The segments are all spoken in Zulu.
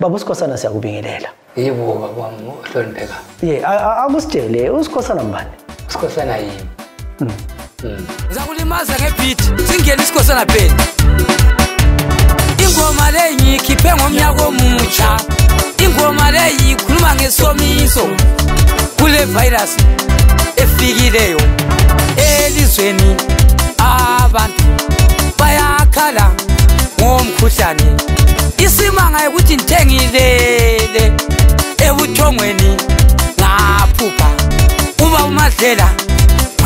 baba usikhosana siyakubingelela yebo babami ohlonipheka ye akusitshele usikhosana mbani usikhosana yini hmm. Hmm. ngizakulimaza ngebit singene isikhosana bheni ingoma leyingikhiphe ngomnyaka omutsha ingoma leyi ikhuluma ngesomiso kule vairus efikileyo elizweni abantu bayakhala ngomkhuhlane isimanga yokuthi ngithengilele ebuthongweni ngaphupha uba umadlela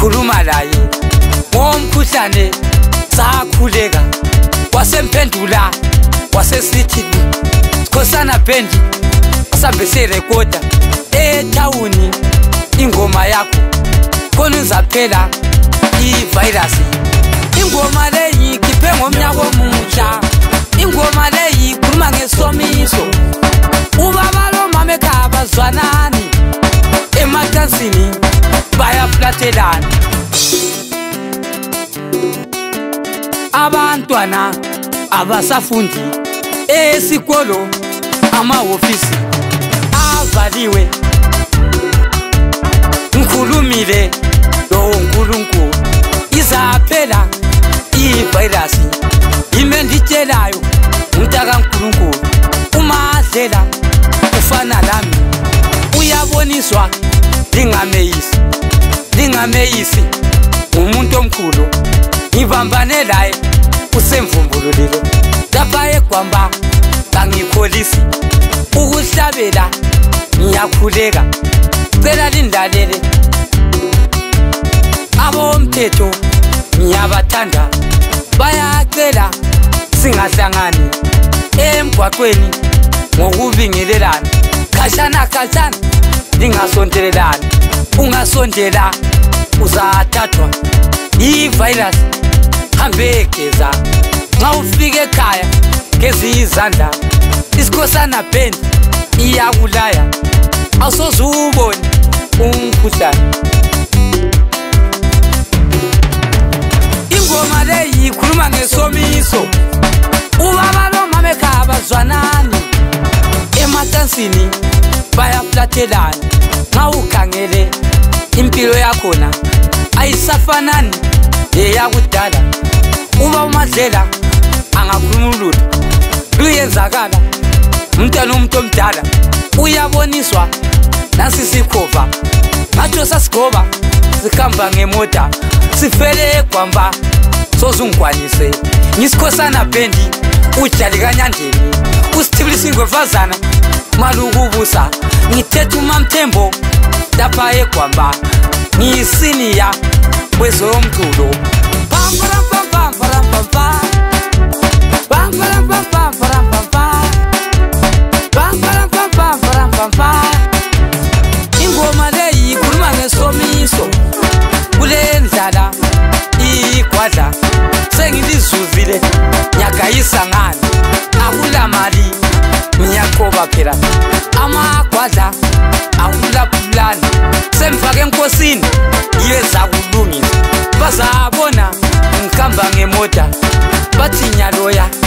khuluma laye ngomkhuhlane sakhuleka wasemphendula wasesithi sikhosana bendi asambe sirekoda ethawuni ingoma yakho khona izaphela ivayirasi ingoma leyikhiphe ngomnyaka omutsha ingoma leyi khuluma ngesomiso ubaba lomama ekhabazwanani emacansini bayafulathelana abantwana abasafundi esikolo amahofisi avaliwe ngikhulumile lowo nkulunkulu izaphela ivayirasi yime nditshelayo ofana nami uyaboniswa ndingameyisi ndingameyisi umuntu omkhulu ngibambane laye usemvumbululile lapha egwamba kangikholisi ukuhlabela ngiyakhuleka cela lindlalele abomthetho ngiyabathanda bayacela singahlangani emgwaqweni ngokubingelelana khatshana khatshana lingasondelelani ungasondela uzathathwa ivayirasi hambe geza nxa ufika ekhaya gezi izandla isikhosana bhendi iyakulaya awusoze ubone umkhuhlane ithathelana nxa ukhangele impilo yakhona ayisafanani leyakudala uba umadlela angakhuluma ulutho luyenzakala umntwana womuntu omdala uyaboniswa nasi sikhova ngatsho sasigoba sihamba ngemota sifele egwamba sozungigwanise ngisikhosana bendi ujali kanyandeni usithibilisingwefazana malukubusa ngithethuma mthembo lapha egwamba ngiyisiniya kwezomculo pamparampampamparampampam yesini yezakulungisa bazabona ngihamba ngemota bathi nyaloya